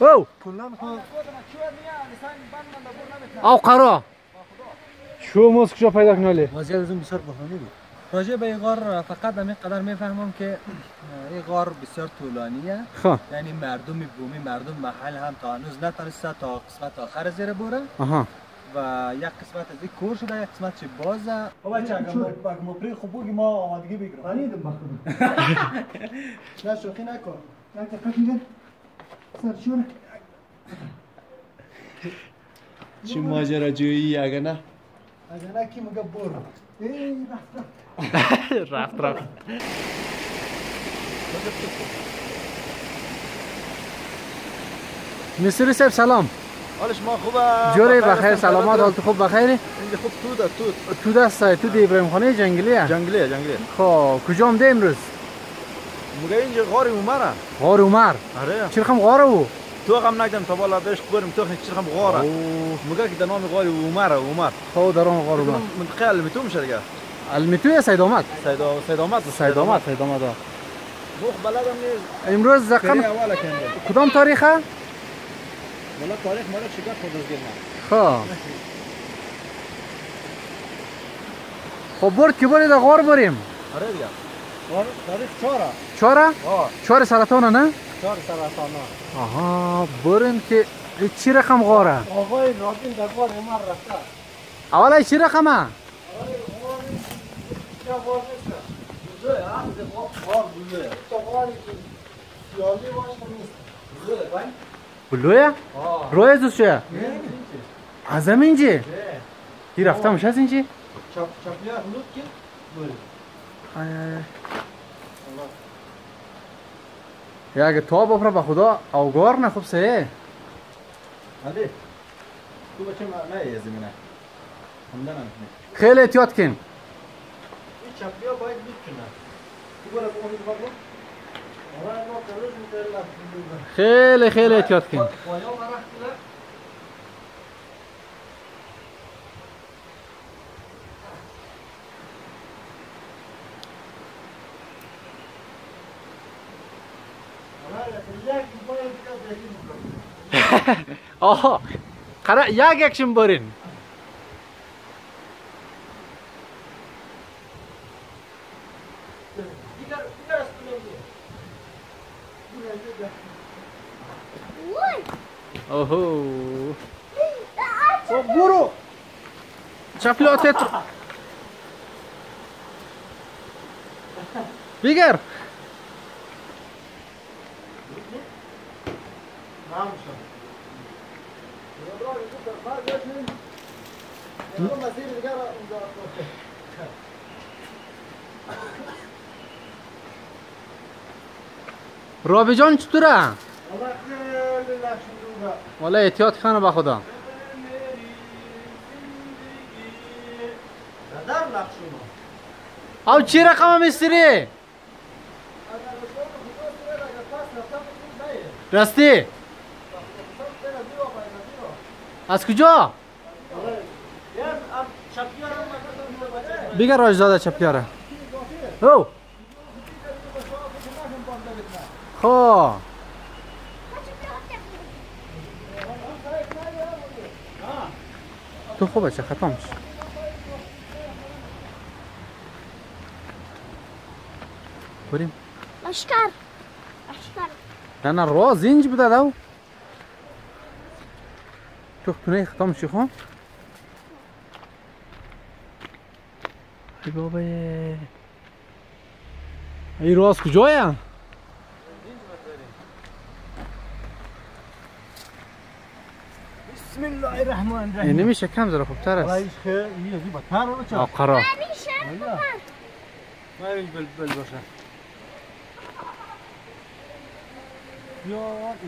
او او قرا. شو موز کجا پیدا کنالی وضعیت از اون بسیار بحرانی بود راجع به این غار فقط همین قدر می‌فهمم که این غار بسیار طولانیه. خب. یعنی مردم بومی مردم محل هم تا هنوز نتونسته تا قسمت آخر زیر بره. آها. و یک قسمت از این کور شده یک قسمت چه بازه. او بچه اگه ما پری خوب بگی ما آمادگی بگیرم. فریدم بخدا نه شوخی نکن. نه که فکر سر شور چه ماجراجویی اگه نه؟ اگه نه کی میگه برو. ای رفت رفت. مصری صاحب سلام. حالش ما خوبه؟ جوری بخیر سلامت حالت خوب بخیری اینجا خوب تو ده تو. تو دست تو دی ابراهیم خانه جنگلیه؟ جنگلیه جنگلیه. خب کجا آمده امروز؟ مگه اینجا غار عمره غار عمر آره. چی رقم غاره او؟ تو هم نگدم تا بالا بهش بریم تو چی رقم غاره. مگه که در نام غار عمره عمر خب در آن غار عمر منطقه المیتو میشه دیگه. المتوی سید آمد. سید سید آمد. سید آمد سید آمد بلدم نیست. امروز زقم کدام تاریخه؟ والا تاریخ مال شکر خود از گرم خب. خب برد که برید غار بریم. آره دیگه. تاریخ چهاره چاره آه چهار سرطانه نه چهار سرطانه آها بریم که ای چی رقم غاره آقای رابین در غار عمر رفته اولا ای چی رقمه تو غار سیالی باشه نیست بلویا روی زوز شویا از اینجی ای رفتمش از اینجی چاپیا حدود که یا اگه تو بپره به خدا اوگار نه خوب سه. علی تو بچه ما نه یه زمینه همدن هم خیلی احتیاط کن. این چاپیا باید بکنه تو آره کلوش می‌تونیم لفظ خیلی خیلی احتیاط کن. پایا ورخت آها قرار یک یکشون برین اوهو برو چپلاتت بگر رابی جان چطوره؟ والا احتیاط کنه با خدا او چی رقم مستری؟ راستی؟ از کجا؟ بگر راجزاده چپیاره. او. خب. تو خوبه چه ختم شد. بریم. اشکر. اشکر. نه نه راز اینج بوده دو تو خونه ختم شی خون ای بابا. ای راز کجایه بسم الله الرحمن الرحیم. نمیشه کم زره خوبتر است. رئیس خیر این یزی بدتر بچه آقرا ما بل بل باشه. یا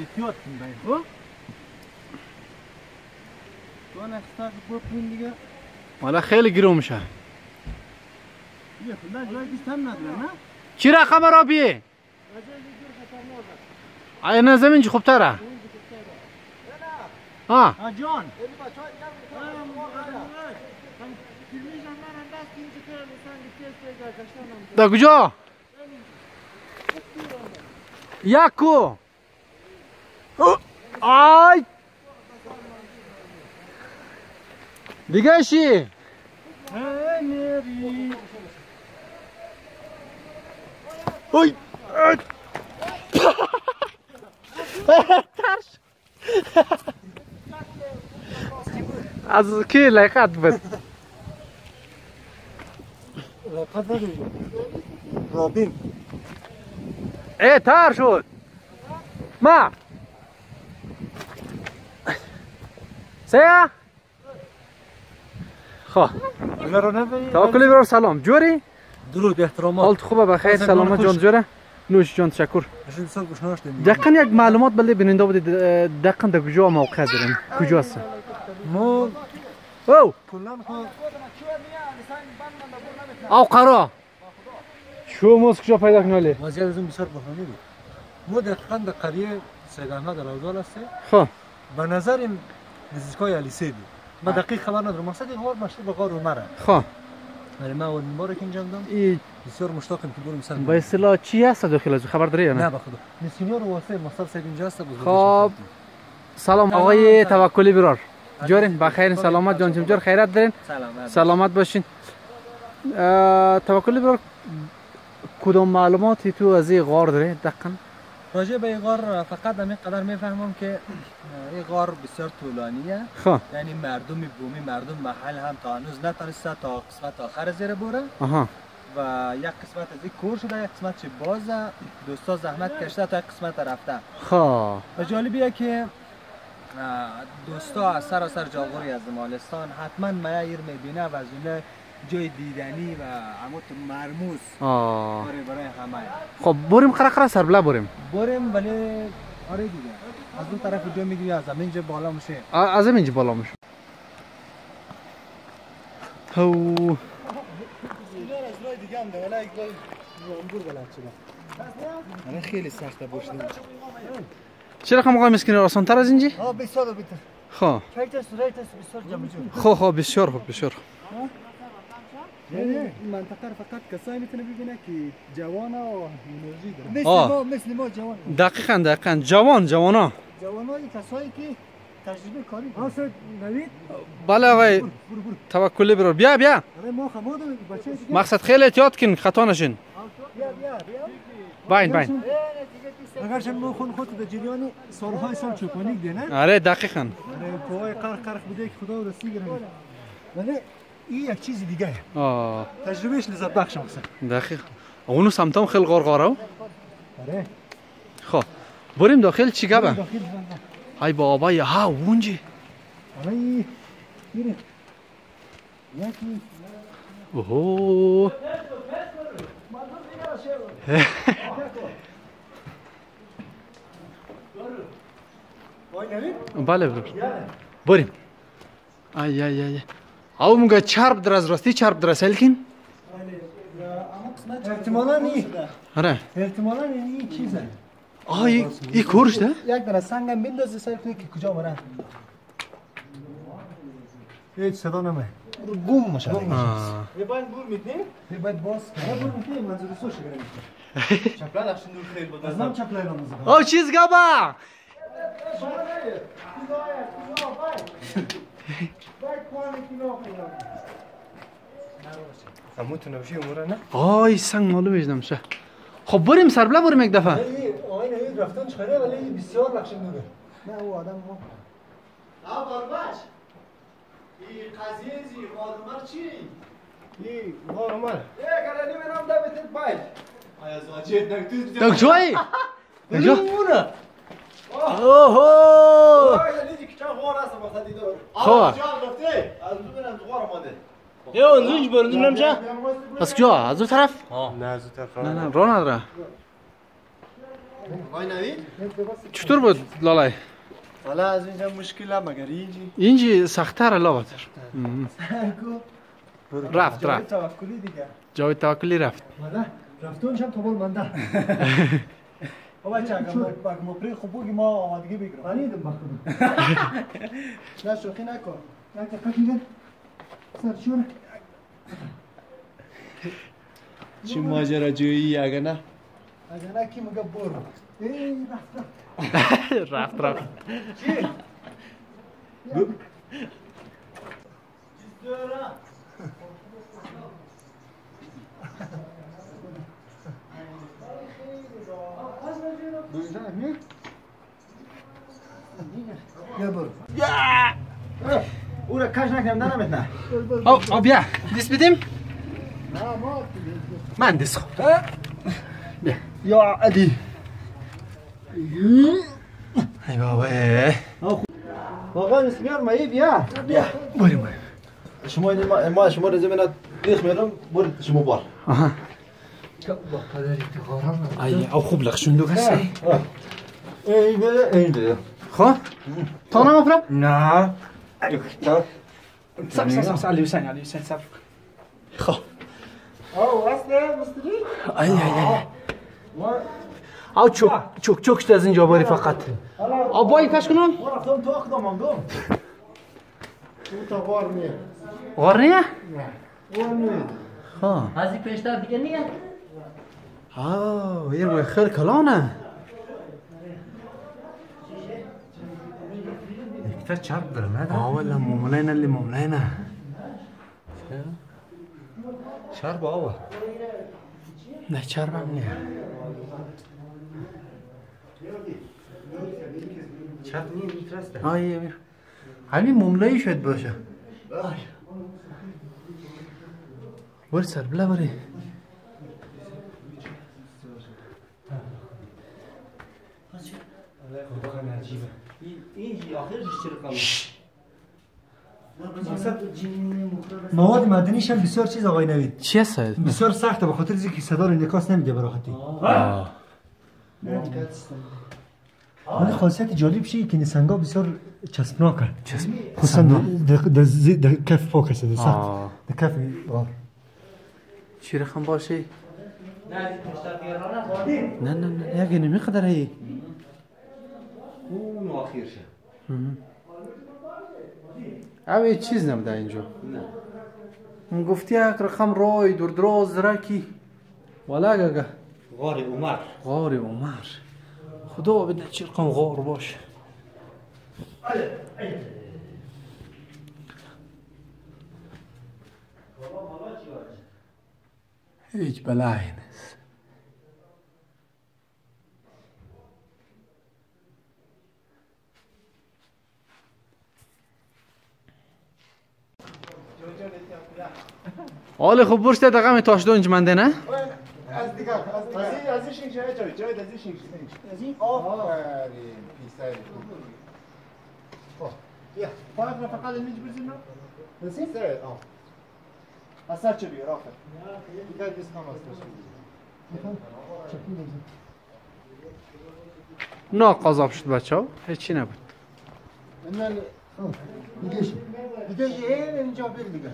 احتیاط کن باید تو نخستر بپین دیگه. والا خیلی گیرو میشه. نه؟ چی رقم را بیه؟ این زمین چی خوبتره؟ ها جان. دا کجا؟ یکو. دیگه چی؟ اوی ترش از کی لایقت بود نداری رابین. ای تر شد. ما. سیا. خب. نبری توکلی برو سلام. جوری؟ درود احترامات. حالت خوبه؟ بخیر سلامت. جان جوره نوش جان تشکر. دقیقا یک معلومات بله بیننده بودید دقیقا در کجا موقع داریم؟ کجا هست ما او! او قرا! شو موز کجا پیدا کنالی وضعیت از اون بسیار بحرانی بود. ما دقیقا در قریه سید احمد روزال هستیم. خب. به نظریم نزدیکای علی سیدی. من دقیق خبر ندارم. مقصد این غار مشتی به غار عمره خب. ولی من اولین باره که اینجا بودم ای. بسیار مشتاقم که بریم سر با اصطلاح چی هست داخل از خبر داری نه؟ به خدا. میسیونر واسه مصطفی سید اینجا هست خب. سلام آقای توکلی برار. جورین بخیر سلامت جان جور خیرت دارین؟ سلام سلامت باشین. توکلی برار کدام معلوماتی تو از این غار داره دقیقا. راجع به این غار فقط همین قدر می‌فهمم که این غار بسیار طولانیه. خب. یعنی مردم بومی مردم محل هم تا هنوز نتونسته تا قسمت آخر زیر بره آها. و یک قسمت از این کور شده یک قسمت چه بازه. دوستا زحمت کشته تا یک قسمت رفته. خب. و جالبیه که دوستا از سراسر جاغوری از مالستان حتما مایر می‌بینه و از اونه جای دیدنی و همون مرموز. آه. برای برای همه. خب بریم قرقره سربله بریم. بریم ولی آره دیگه. از اون طرف جو می‌گیری از همین جا بالا میشه. از اینجا بالا میشه. هو. همه خیلی سخته باشید چه رقم آقای مسکین آسان تر از اینجا بسیار بیتر خب. خب خب بسیار خوب بسیار خوب. یعنی منطقه فقط کسایی می‌تونه ببینه که جوان و انرژی داره مثل آه. ما مثل ما جوان. دقیقا دقیقا. جوان جوانا. جوانای کسایی که تجربه کاری آسد نوید؟ بله آقای توکلی برار بیا بیا. آره ما خمود بچه دیگه. مقصد خیلی احتیاط کن خطا نشین. بیا بیا بیا. باین باین اگرچه ما خون خود در جریان سالهای سال چوپانی ده نه؟ آره دقیقا. آره پوهای قرق قرق بوده که خدا رسی گرم ولی این یک چیز دیگه آه. تجربهش لذت بخش مقصد دقیقا اونو سمتم خیلی غارغاره آره. خب بریم داخل چی گبه؟ داخل ای بابا یا ها اونجی. آره یکی. اوه بله برو. بریم. ای ای ای. او مگه چرب در از راستی چرب در سلکین احتمالا این آره احتمالا این چیزه آه ای ای کورش ده یک دونه سنگ هم بندازی سر کنی که کجا بره هیچ صدا نمه گم میشه. یه باید بور میتنی؟ یه باید باز کنه بور میتنی منظور سوش گره چپلان افشین دور خیلی بود از نام چپلان هم زدم او چیز گبه همون تو نوشی اموره نه؟ آی سنگ معلوم ایجدم شه خب بریم سربله بریم یک دفعه این آین این رفتن چخره ولی بسیار لخشن دوره نه او آدم kaziyezi olmar çi. این غار عمر E kalani menam da betet bay. Ayaz acet nak tuz در کجایی؟ کجا؟ اونه اوهو Ay ne ki çan gora sa maqsadi dor. Xo'p. Javob gafte. Az bu menam gora mode. یه اونجا برندیم نمیشه؟ از کجا؟ از اون طرف؟ نه نه نه راه نداره Vay navid. چطور بود لالای؟ حالا از اینجا مشکل هم مگر اینجی اینجی سختتر لابتر رفت رفت توکلی دیگه جاوید توکلی رفت رفتونش هم تبول منده او بچه اگر ما اگر ما پری خوب بگی ما آمادگی بگیرم فریدم بخونم نه شوخی نکن نکن کشیدن سر شور Çi macerajoyi aga na. اگر نه کی مگه برو ای رفت رفت رفت رفت بیا برو او را کش نکنم نه نمیتنه او او بیا دست بدیم من دست خود یا علی ای بابا ای. واقعا اسمیار مایی بیا بیا بریم بریم شما این ما ما شما رو زمینات دیخ میرم برید شما بار آها ای او خوب لخشوندو هستی؟ این بده این بده. خب؟ تا نمافرم نه. سب سب سب علی حسین علی حسین سب. خب. او اصلا مستری؟ ای ای ای. او چوک چوک چوکش از اینجا باری فقط. او بایی کش کنم. ما رفتم تو اخدام هم دوم تو تا غار نیه. غار نیه؟ غار نیه. خب. از این پیشتر دیگه نیه. آه هي خير كلونا كتاب شابر ماذا؟ آه ولا مملانا اللي مملانا شارب هو. لا شارب عمليها شارب مين؟ ترسته؟ آه هي مير علي مملاي شوية باشا. ورسل بلا بري بلا بری این آخرش چرا مواد مدنیش هم بسیار چیز آقای نوید. چی هست؟ بسیار سخته به خاطر اینکه صدا رو انعکاس نمیده براحتی آه. ولی خاصیت جالب شی که نسنگا بسیار چسبناکه. خصوصا در- کف پاک است در سخت در کف چی رقم باشه؟ این نه نه نه یکی نمیقدر هی اون آخر شه. اوه چیز نبوده اینجا؟ نه. گفتی یک رقم رای دور دراز رکی. ولا اگه غار عمر. غار عمر. خدا بده چی رقم غار باشه هیچ بلایی نیست. حالا خب برشت دقیقه تاش دونج منده نه؟ از دیگه از این از این شینگ جای جای از این شینگ از این؟ آفرین پیسه یا فقط فقط اینج بزنم نسی سه آه. اثر چه بیار آخر دیگه نه قذاب شد بچه ها هیچی نبود. دیگه دیگه یه اینجا بیر دیگه.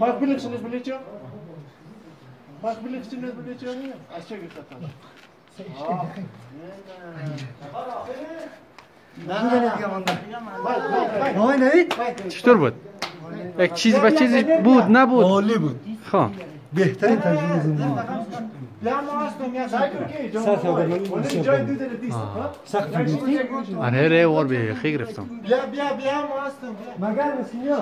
Bak bilirsiniz bileceğim. Bak bilirsiniz bileceğim. آقای نوید چطور بود؟ یک چیز به چیزی بود نبود عالی بود خب بهترین تجربه زندگی آره ره وار به خیلی گرفتم Bia bia bia masum. مگر سینیا.